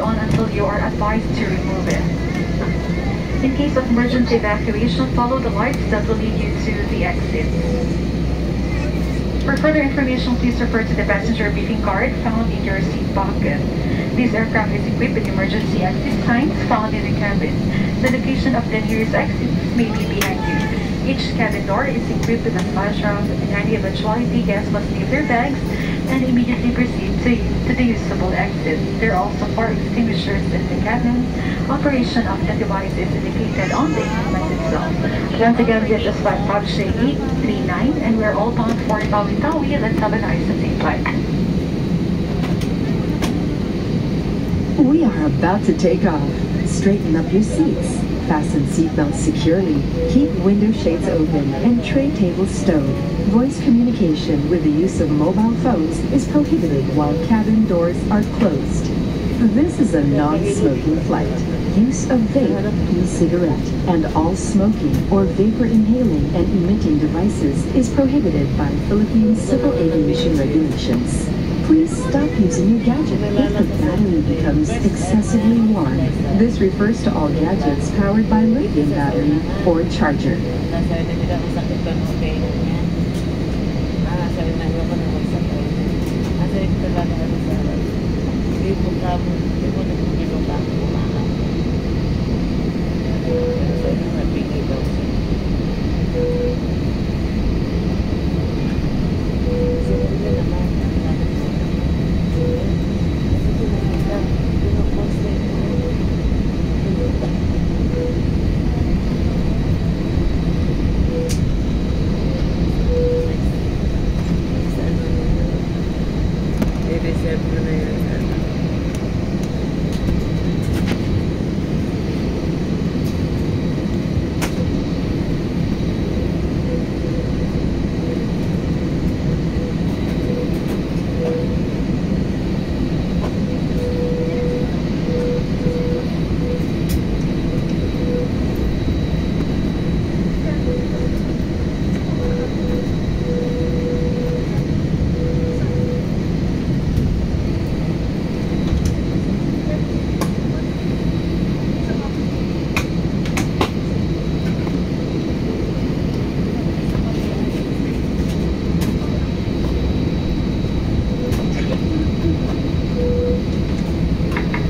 on until you are advised to remove it. In case of emergency evacuation, follow the lights that will lead you to the exit. For further information, please refer to the passenger briefing card found in your seat pocket. This aircraft is equipped with emergency exit signs found in the cabin. The location of the nearest exit may be behind you. Each cabin door is equipped with a flash round. In any eventuality, guests must leave their bags and immediately proceed to, to the usable exit. There are also fire extinguishers in the cabin. Operation of the device is indicated on the instrument itself. Once again, this is flight Pabshe 839 and we're all bound for Tawi-Tawi. Let's have a nice and safe flight. We are about to take off. Straighten up your seats. Fasten seatbelts securely. Keep window shades open and tray tables stowed. Voice communication with the use of mobile phones is prohibited while cabin doors are closed. This is a non-smoking flight. Use of vape, e-cigarette, and all smoking or vapor inhaling and emitting devices is prohibited by Philippine Civil Aviation Regulations. Please stop using your gadget if the battery becomes excessively warm. This refers to all gadgets powered by lithium battery or charger.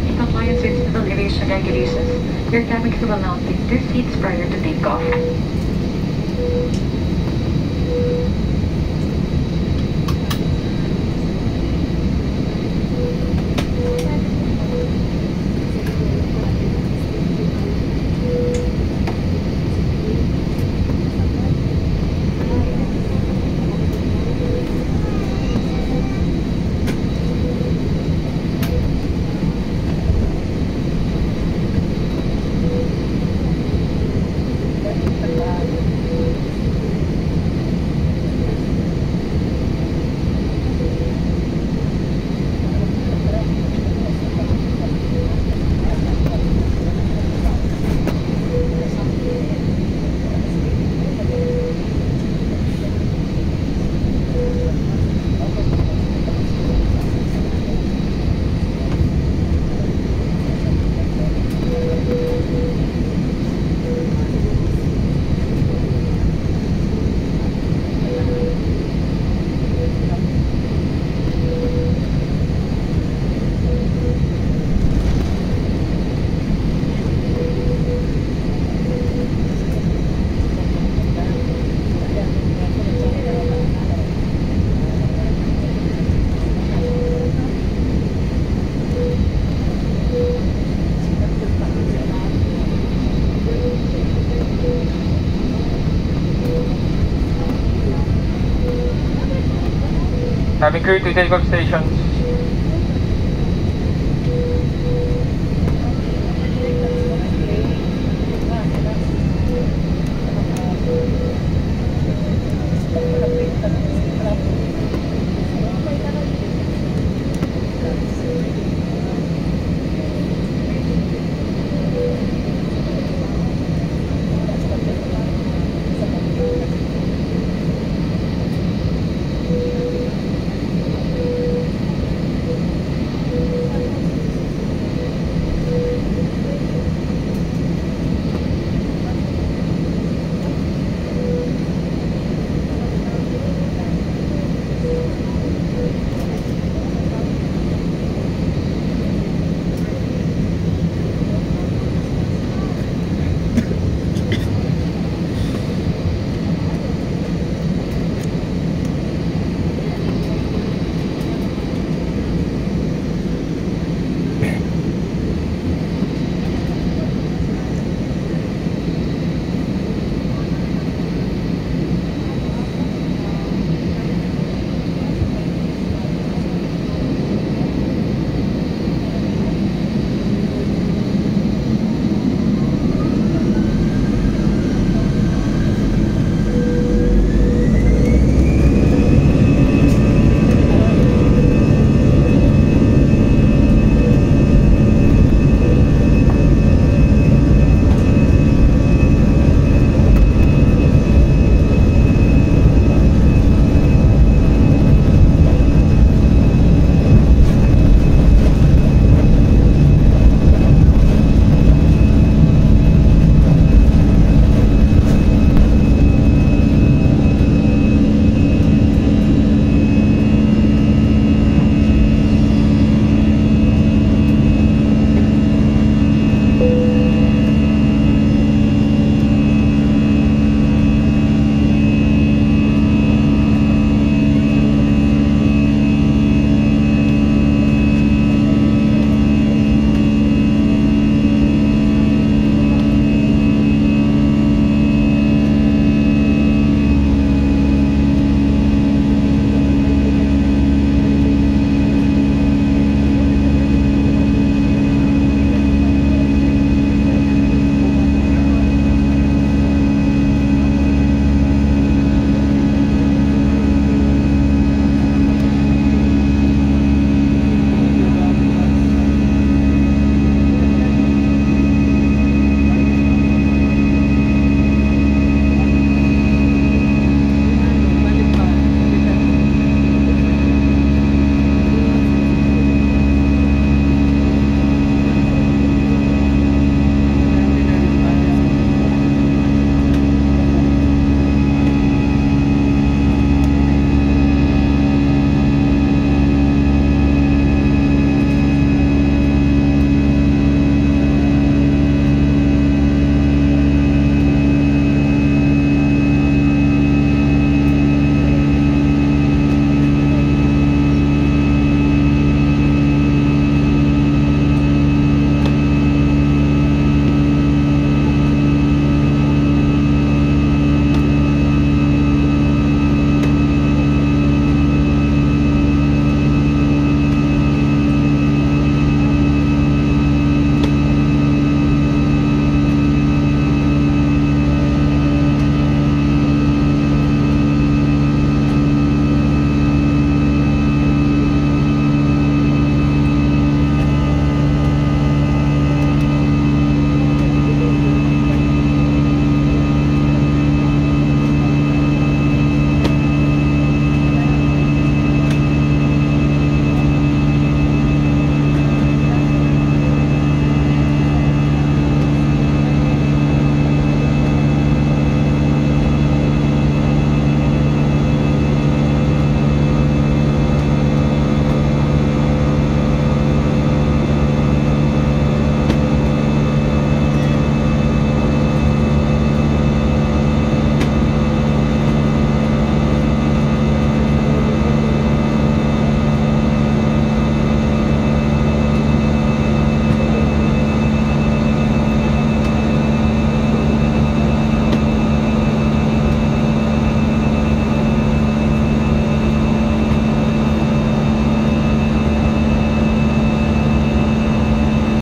In compliance with civil aviation regulations, your cabin crew will now take their seats prior to takeoff. Crew to take off stations.